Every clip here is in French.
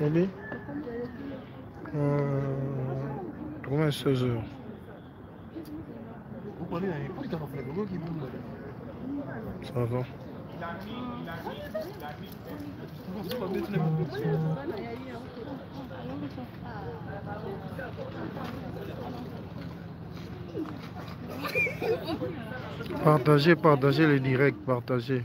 Allez. Euh, combien 16 heures Ça va. Partagez, partagez les directs, partagez.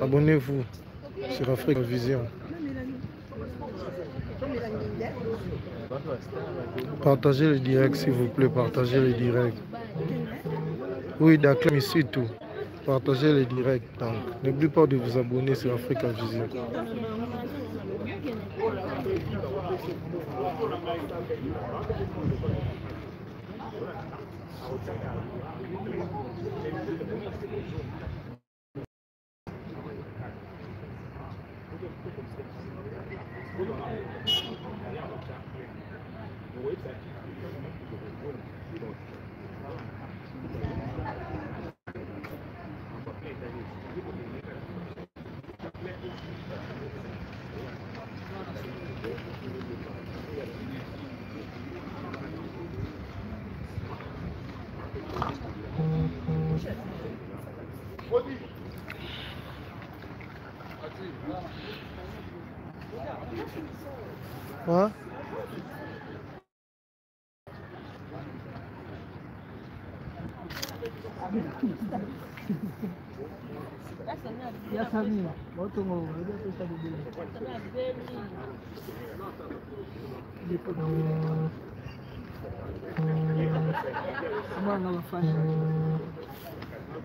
Abonnez-vous sur Afrique Vision. Partagez les directs s'il vous plaît, partagez les directs. Oui, d'accord, ici tout. Partagez les directs. Donc, n'oubliez pas de vous abonner sur Africa Vision. Huh? Ya sabia, bota um ovo, eu vou saber dele. Depois não. Mano, ela faz.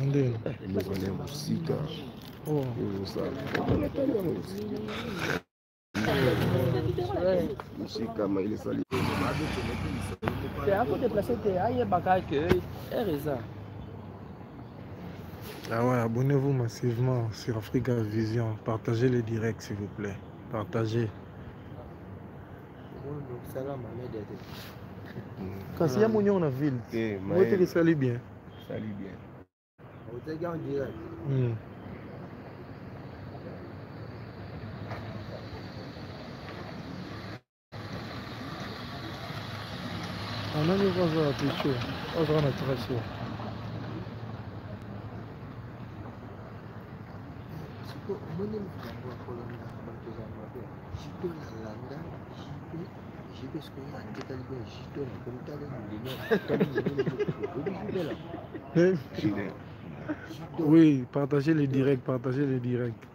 Ndio. mailesali te ayebaka ke Ah ouais, abonnez-vous massivement sur Africa Vision. Partagez les directs s'il vous plaît. Partagez. mede te Kasi ya mwenye na ville. Eh, Wote Maël, lisali bien. Bien oteki en direct Hmm. Jipe sikoyo andekali bien jito nakomi tala ndinoobisibela Eh, Chile. Oui, partagez les directs, partagez les directs.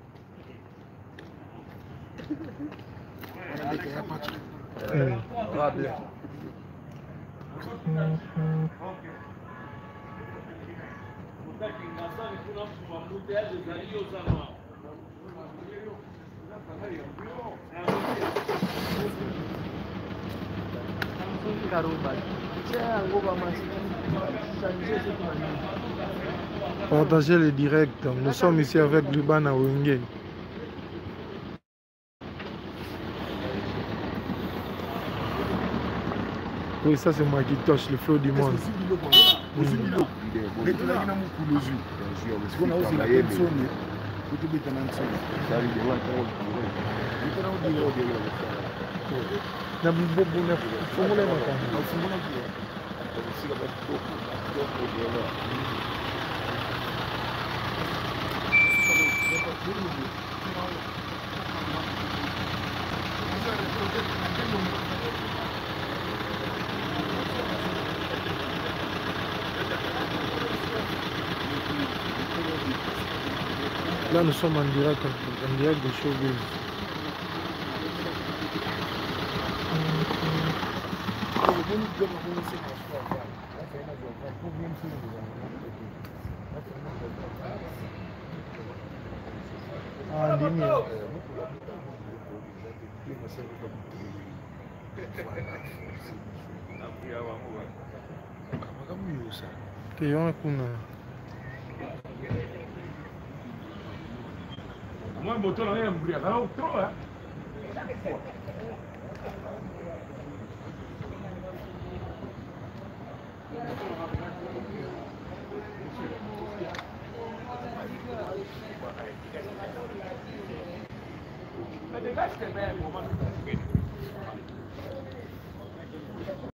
Partagez le direct. Nous sommes ici avec Lubana Wenge. Oui, ça c'est moi qui touche le flot du monde. Là, nous sommes en direct, en direct de نصوم fungula makambo. afungolaki Là nous sommes en direct, en direct de Showbiz. Ah, ndimi. Keyon kuna. Moi, moto na ngai ya mbria, kala utro, hein. But the guys can bear more money.